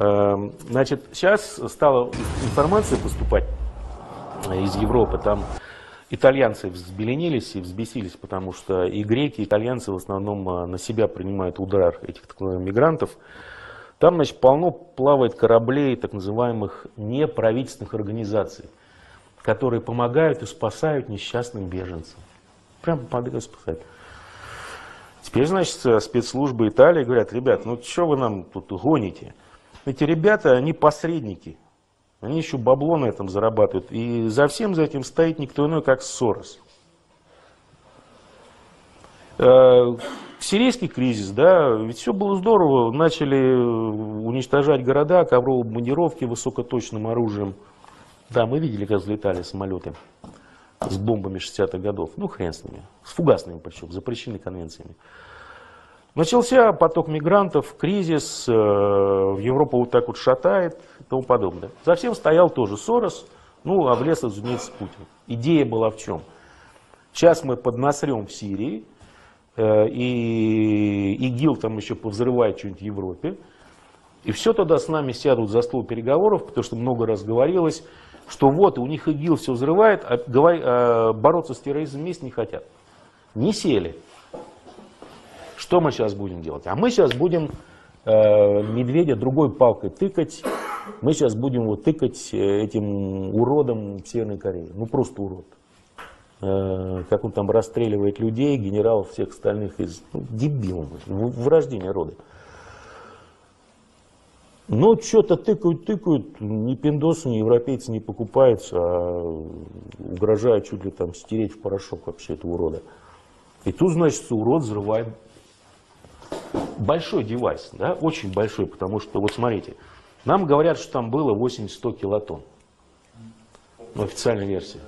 Эм, значит, сейчас стала информация поступать из Европы, там итальянцы взбеленились и взбесились, потому что и греки, и итальянцы в основном э, на себя принимают удар этих так называемых мигрантов. Там, значит, полно плавает кораблей так называемых неправительственных организаций, которые помогают и спасают несчастным беженцам. Прям помогают и спасают. Теперь, значит, спецслужбы Италии говорят, ребят, ну что вы нам тут гоните? Эти ребята, они посредники. Они еще бабло на этом зарабатывают. И за всем за этим стоит никто иной, как Сорос. Э, сирийский кризис, да, ведь все было здорово. Начали уничтожать города, ковровые бомбардировки высокоточным оружием. Да, мы видели, как взлетали самолеты с бомбами 60-х годов. Ну, хрен с ними. С фугасными причем, запрещены конвенциями. Начался поток мигрантов, кризис, э, в Европу вот так вот шатает и тому подобное. За всем стоял тоже Сорос, ну а в лес, разумеется, Путин. Идея была в чем? Сейчас мы поднасрем в Сирии, э, и ИГИЛ там еще повзрывает что-нибудь в Европе, и все тогда с нами сядут за стол переговоров, потому что много раз говорилось, что вот у них ИГИЛ все взрывает, а э, бороться с терроризмом вместе не хотят. Не сели. Что мы сейчас будем делать? А мы сейчас будем э, медведя другой палкой тыкать. Мы сейчас будем его тыкать э, этим уродом Северной Корее. Ну просто урод. Э, как он там расстреливает людей, генерал всех остальных из... Ну, дебил, вырождение рода. Но что-то тыкают, тыкают, ни пиндосы, ни европейцы не покупаются, а угрожают чуть ли там стереть в порошок вообще этого урода. И тут, значит, урод взрывает большой девайс, да, очень большой, потому что, вот смотрите, нам говорят, что там было 80-100 килотонн. Ну, официальная версия.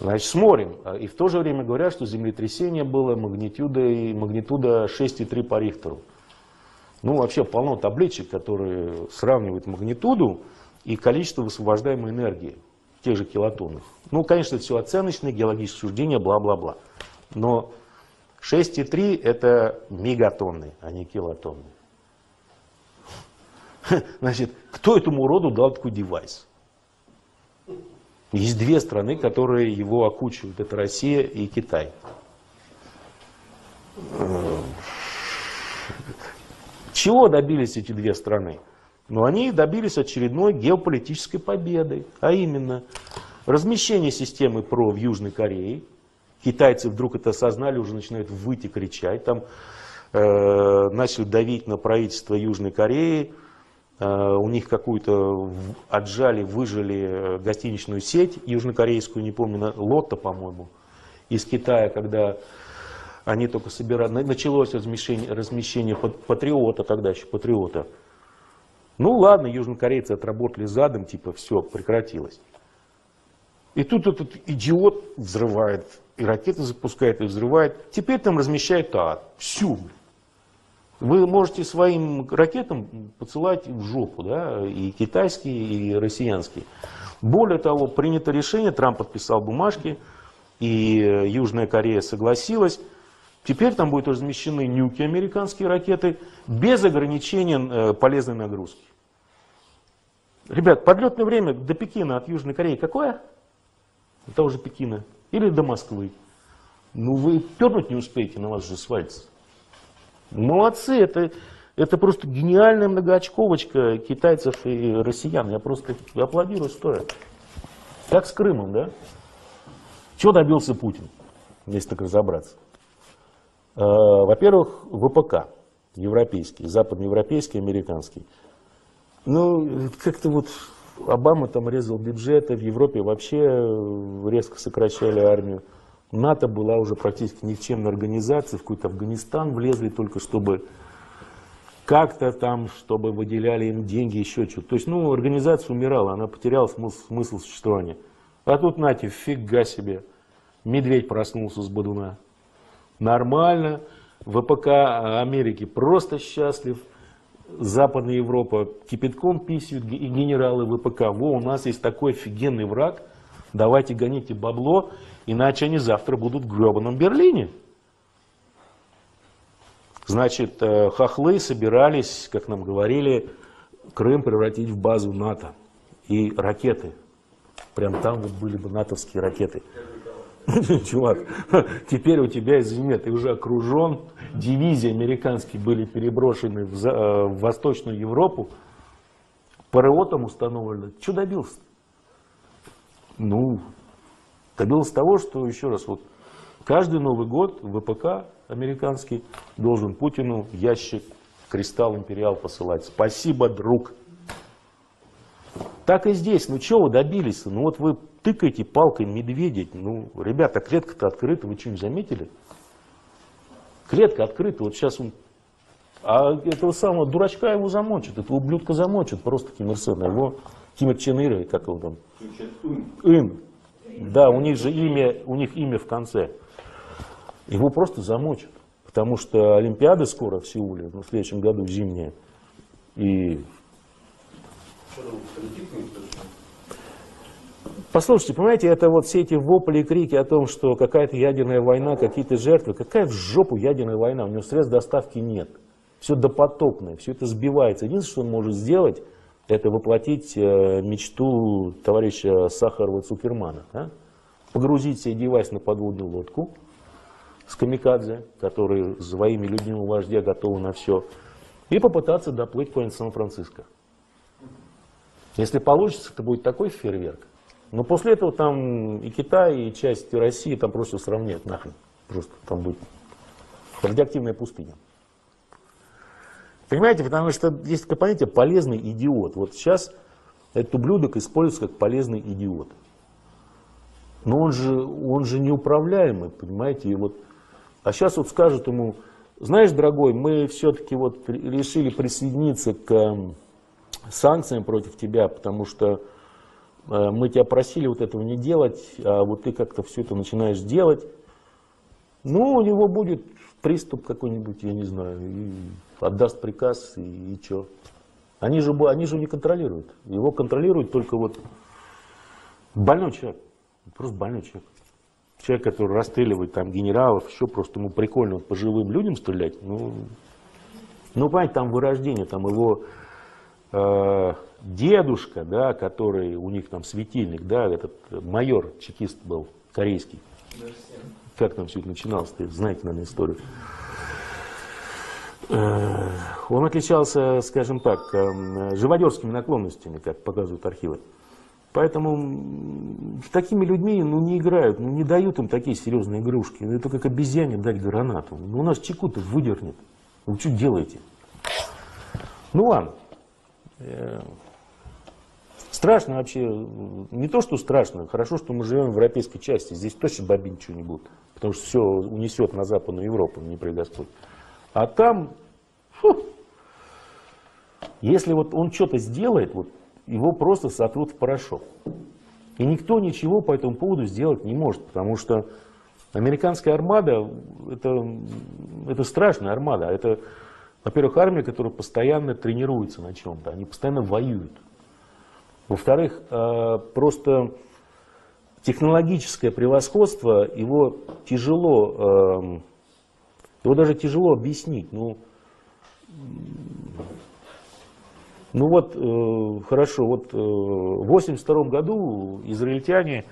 Значит, смотрим. А, и в то же время говорят, что землетрясение было магнитудой, магнитуда 6,3 по Рихтеру. Ну, вообще полно табличек, которые сравнивают магнитуду и количество высвобождаемой энергии тех же килотоннах. Ну, конечно, это все оценочные, геологические суждения, бла-бла-бла. Но 6,3 это мегатонны, а не килотонны. Значит, кто этому уроду дал такой девайс? Есть две страны, которые его окучивают. Это Россия и Китай. Чего добились эти две страны? Ну, они добились очередной геополитической победы, а именно размещение системы ПРО в Южной Корее, Китайцы вдруг это осознали, уже начинают выйти, кричать. Там э, начали давить на правительство Южной Кореи. Э, у них какую-то отжали, выжили э, гостиничную сеть южнокорейскую, не помню, Лотто, по-моему, из Китая, когда они только собирали. Началось размещение, размещение патриота, тогда еще патриота. Ну ладно, южнокорейцы отработали задом, типа все, прекратилось. И тут этот идиот взрывает и ракеты запускает, и взрывает. Теперь там размещает ад. Всю. Вы можете своим ракетам посылать в жопу, да, и китайские, и россиянские. Более того, принято решение, Трамп подписал бумажки, и Южная Корея согласилась. Теперь там будут размещены нюки американские ракеты без ограничения э, полезной нагрузки. Ребят, подлетное время до Пекина от Южной Кореи какое? Это уже Пекина или до Москвы. Ну вы пернуть не успеете, на вас же свалится. Молодцы, это, это просто гениальная многоочковочка китайцев и россиян. Я просто аплодирую стоя. Как с Крымом, да? Чего добился Путин, если так разобраться? Э, во-первых, ВПК европейский, западноевропейский, американский. Ну, как-то вот Обама там резал бюджеты, в Европе вообще резко сокращали армию. НАТО была уже практически никчемной организацией, в какой-то Афганистан влезли только чтобы как-то там, чтобы выделяли им деньги, еще что-то. То есть, ну, организация умирала, она потеряла смысл, смысл существования. А тут, нате, фига себе, медведь проснулся с бодуна. Нормально, ВПК Америки просто счастлив – Западная Европа кипятком писают, и генералы ВПК, во, у нас есть такой офигенный враг, давайте гоните бабло, иначе они завтра будут в гребаном Берлине. Значит, э, хохлы собирались, как нам говорили, Крым превратить в базу НАТО и ракеты. Прям там вот были бы натовские ракеты. Чувак, теперь у тебя, извини, ты уже окружен, дивизии американские были переброшены в, э, в Восточную Европу, ПРО там установлено. Что добился? Ну, добился того, что, еще раз, вот каждый Новый год ВПК американский должен Путину ящик Кристалл Империал посылать. Спасибо, друг. Так и здесь. Ну, чего вы добились? Ну, вот вы тыкаете палкой медведить. Ну, ребята, клетка-то открыта. Вы что-нибудь заметили? Клетка открыта. Вот сейчас он... А этого самого дурачка его замочат. Этого ублюдка замочат. Просто Ким Ир Сен. Его Ким Ир Чен Ир, как его там? Ин. Да, у них же имя, у них имя в конце. Его просто замочат. Потому что Олимпиада скоро в Сеуле, ну, в следующем году зимняя. И Послушайте, понимаете, это вот все эти вопли и крики о том, что какая-то ядерная война, какие-то жертвы. Какая в жопу ядерная война? У него средств доставки нет. Все допотопное, все это сбивается. Единственное, что он может сделать, это воплотить э, мечту товарища Сахарова Цукермана. Да? Погрузить себе девайс на подводную лодку с камикадзе, которые своими людьми у вождя готовы на все, и попытаться доплыть в Сан-Франциско. Если получится, это будет такой фейерверк. Но после этого там и Китай, и часть России там просто сравнят нахрен. Просто там будет радиоактивная пустыня. Понимаете, потому что есть такое понятие полезный идиот. Вот сейчас этот ублюдок используется как полезный идиот. Но он же, он же неуправляемый, понимаете, и вот, а сейчас вот скажут ему, знаешь, дорогой, мы все-таки вот решили присоединиться к санкциям против тебя, потому что э, мы тебя просили вот этого не делать, а вот ты как-то все это начинаешь делать. Ну, у него будет приступ какой-нибудь, я не знаю, и отдаст приказ, и, и что. Они же, они же не контролируют. Его контролирует только вот больной человек. Просто больной человек. Человек, который расстреливает там генералов, еще просто ему прикольно вот, по живым людям стрелять. Ну, ну, понимаете, там вырождение, там его Э, дедушка, да, который у них там светильник, да, этот майор, чекист был, корейский. Как там все это начиналось, ты знаете, наверное, историю. Э, он отличался, скажем так, э, живодерскими наклонностями, как показывают архивы. Поэтому с такими людьми ну, не играют, ну, не дают им такие серьезные игрушки. Это как обезьяне дать гранату. Ну, у нас чеку-то выдернет. Вы что делаете? Ну ладно. Э, страшно вообще, не то, что страшно, хорошо, что мы живем в европейской части, здесь точно бомбить ничего не будет, потому что все унесет на Западную Европу, не при. А там, фу, если вот он что-то сделает, вот, его просто сотрут в порошок. И никто ничего по этому поводу сделать не может, потому что американская армада, это, это страшная армада, это во-первых, армия, которая постоянно тренируется на чем-то, они постоянно воюют. Во-вторых, э, просто технологическое превосходство, его тяжело, эм, его даже тяжело объяснить. Ну, ну вот, э, хорошо, вот э, в 1982 году израильтяне,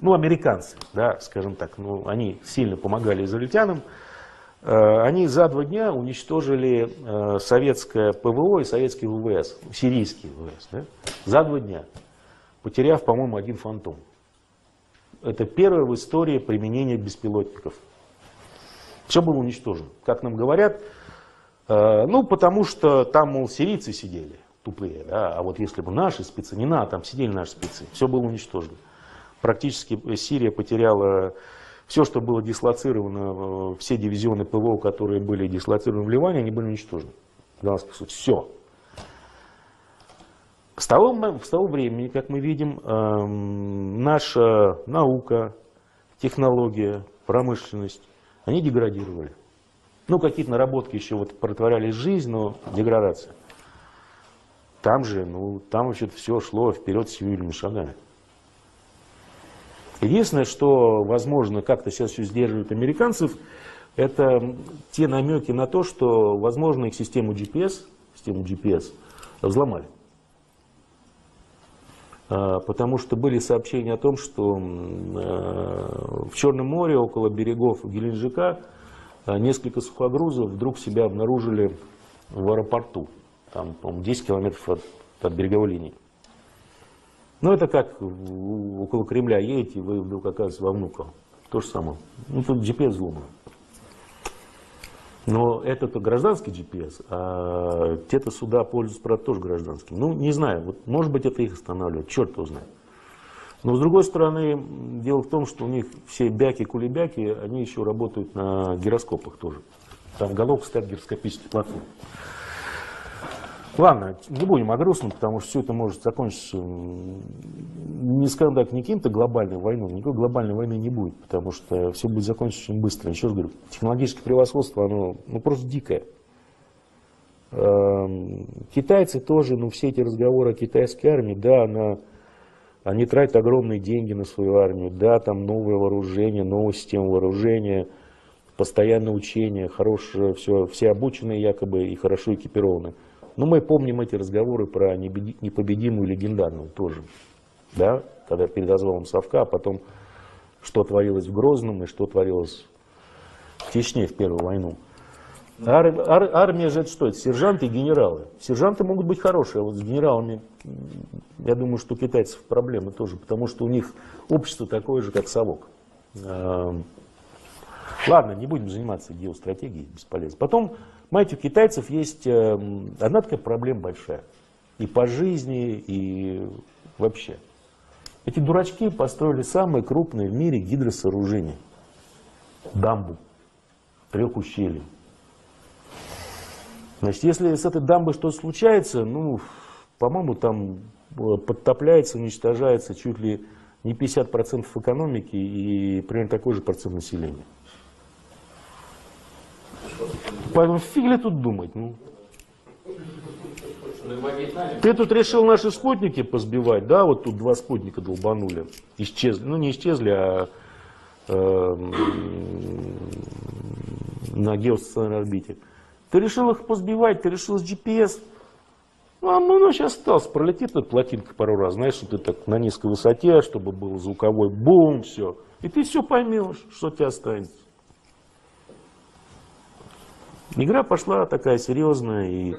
ну, американцы, да, скажем так, ну, они сильно помогали израильтянам, Э, они за два дня уничтожили э, советское ПВО и советский ВВС, сирийский ВВС, да? за два дня, потеряв, по-моему, один фантом. Это первое в истории применение беспилотников. Все было уничтожено. Как нам говорят, э, ну, потому что там, мол, сирийцы сидели, тупые, да? а вот если бы наши спецы, не надо, там сидели наши спецы, все было уничтожено. Практически Сирия потеряла все, что было дислоцировано, э, все дивизионы ПВО, которые были дислоцированы в Ливане, они были уничтожены. Все. С того, с того времени, как мы видим, эм, наша наука, технология, промышленность, они деградировали. Ну, какие-то наработки еще вот протворялись в жизнь, но деградация. Там же, ну, там вообще все шло вперед сильными шагами. Единственное, что, возможно, как-то сейчас все сдерживает американцев, это те намеки на то, что, возможно, их систему GPS, систему GPS взломали. А, потому что были сообщения о том, что э, в Черном море, около берегов Геленджика, э, несколько сухогрузов вдруг себя обнаружили в аэропорту. Там, по-моему, 10 километров от, от береговой линии. Ну, это как около Кремля едете, вы вдруг оказываетесь во Внуково. То же самое. Ну, тут GPS взломан. Но это-то гражданский GPS, а те-то суда пользуются, правда, тоже гражданским. Ну, не знаю, вот, может быть, это их останавливает, черт его знает. Но, с другой стороны, дело в том, что у них все бяки-кулебяки, они еще работают на гироскопах тоже. Там головка стоят гироскопические платформы. Ладно, не будем о грустном, потому что все это может закончиться, не скажем так, не каким-то глобальной войной, никакой глобальной войны не будет, потому что все будет закончиться очень быстро. Еще раз говорю, технологическое превосходство, оно ну, просто дикое. Эм, китайцы тоже, ну все эти разговоры о китайской армии, да, она, они тратят огромные деньги на свою армию, да, там новое вооружение, новая система вооружения, постоянное учение, хорошее, все, все обученные якобы и хорошо экипированы. Но ну, мы помним эти разговоры про непобедимую легендарную тоже. Да? Когда перед развалом Совка, а потом что творилось в Грозном и что творилось в Чечне в Первую войну. Ар, ар, армия же это что? Это сержанты и генералы. Сержанты могут быть хорошие, а вот с генералами, я думаю, что у китайцев проблемы тоже, потому что у них общество такое же, как совок. Ладно, не будем заниматься геостратегией, бесполезно. Потом Понимаете, у китайцев есть эм, одна такая проблема большая. И по жизни, и вообще. Эти дурачки построили самое крупное в мире гидросооружение. Дамбу. Трех ущелий. Значит, если с этой дамбой что-то случается, ну, по-моему, там э, подтопляется, уничтожается чуть ли не 50% экономики и примерно такой же процент населения. Поэтому фиг ли тут думать? Ну. Ты тут решил наши спутники позбивать, да? Вот тут два спутника долбанули. Исчезли. Ну, не исчезли, а э, на геостационарной орбите. Ты решил их позбивать, ты решил с GPS. Ну, а ну, сейчас осталось, пролетит эта плотинка пару раз, знаешь, что ты так на низкой высоте, чтобы был звуковой бум, все. И ты все поймешь, что тебе останется. Игра пошла такая серьезная и...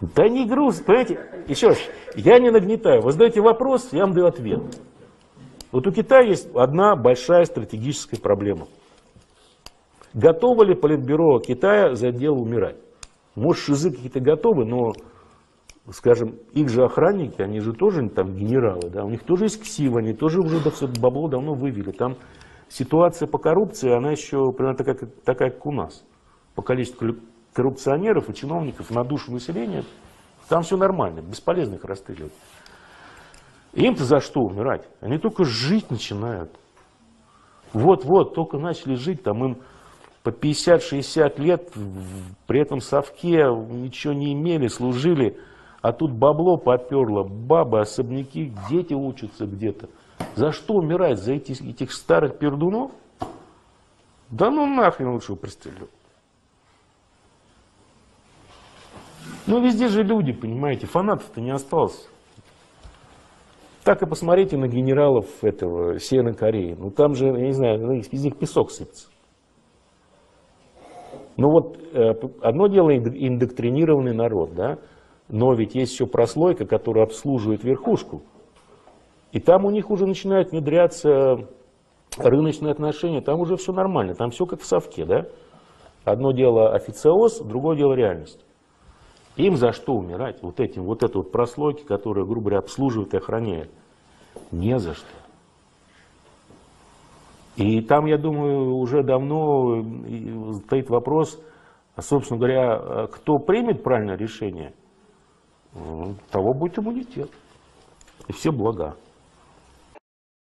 Да не груз, понимаете, еще раз, я не нагнетаю. Вы задаете вопрос, я вам даю ответ. Вот у Китая есть одна большая стратегическая проблема. Готово ли Политбюро Китая за дело умирать? Может, шизы какие-то готовы, но, скажем, их же охранники, они же тоже там генералы, да, у них тоже есть ксива, они тоже уже все бабло давно вывели. Там ситуация по коррупции, она еще примерно такая, такая как у нас по количеству коррупционеров и чиновников на душу населения, там все нормально, бесполезно их расстреливать. Им-то за что умирать? Они только жить начинают. Вот-вот, только начали жить, там им по 50-60 лет, при этом совке ничего не имели, служили, а тут бабло поперло, бабы, особняки, дети учатся где-то. За что умирать? За эти, этих старых пердунов? Да ну нахрен лучше пристрелю. Ну, везде же люди, понимаете, фанатов-то не осталось. Так и посмотрите на генералов этого Северной Кореи. Ну, там же, я не знаю, ну, из них песок сыпется. Ну вот, э, одно дело индоктринированный народ, да, но ведь есть еще прослойка, которая обслуживает верхушку. И там у них уже начинают внедряться рыночные отношения, там уже все нормально, там все как в совке, да. Одно дело официоз, другое дело реальность. Им за что умирать? Вот этим, вот этой вот прослойки, которая, грубо говоря, обслуживает и охраняет. Не за что. И там, я думаю, уже давно стоит вопрос, а, собственно говоря, кто примет правильное решение, того будет иммунитет. И все блага.